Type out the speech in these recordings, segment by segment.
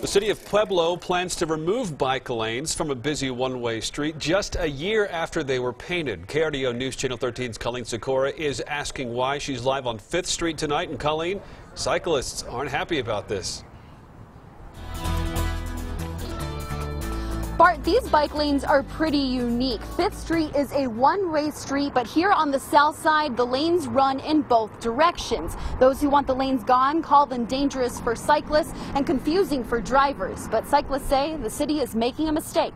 The city of Pueblo plans to remove bike lanes from a busy one-way street just a year after they were painted. KRDO News Channel 13's Colleen Sikora is asking why. She's live on 5th Street tonight. And Colleen, cyclists aren't happy about this. Bart, these bike lanes are pretty unique. Fifth Street is a one-way street, but here on the south side, the lanes run in both directions. Those who want the lanes gone call them dangerous for cyclists and confusing for drivers. But cyclists say the city is making a mistake.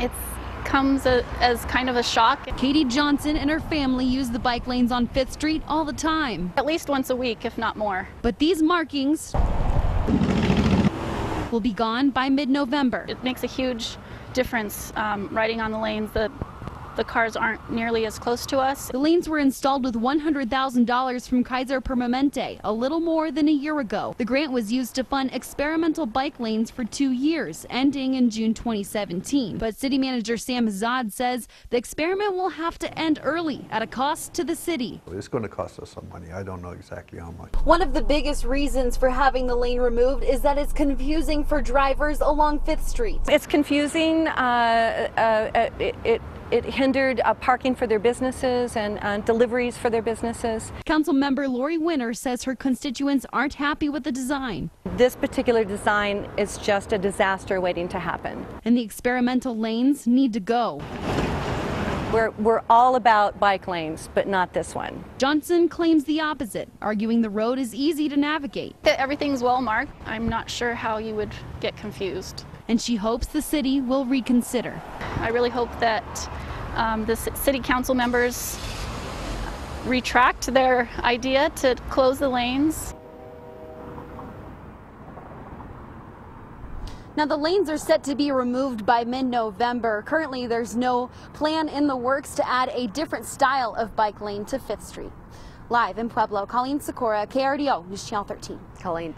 It comes a, as kind of a shock. Katie Johnson and her family use the bike lanes on Fifth Street all the time. At least once a week, if not more. But these markings will be gone by mid-November. It makes a huge difference um, riding on the lanes that the cars aren't nearly as close to us. The lanes were installed with $100,000 from Kaiser Permanente, a little more than a year ago. The grant was used to fund experimental bike lanes for two years, ending in June 2017. But city manager Sam Azad says the experiment will have to end early at a cost to the city. It's going to cost us some money. I don't know exactly how much. One of the biggest reasons for having the lane removed is that it's confusing for drivers along Fifth Street. It's confusing. Uh, uh, it, it it hindered uh, parking for their businesses and uh, deliveries for their businesses. Council member Lori Winner says her constituents aren't happy with the design. This particular design is just a disaster waiting to happen. And the experimental lanes need to go. We're, we're all about bike lanes, but not this one. Johnson claims the opposite, arguing the road is easy to navigate. That everything's well marked. I'm not sure how you would get confused. And she hopes the city will reconsider. I really hope that um, the city council members retract their idea to close the lanes. Now, the lanes are set to be removed by mid November. Currently, there's no plan in the works to add a different style of bike lane to 5th Street. Live in Pueblo, Colleen Sikora, KRDO, News Channel 13. Colleen.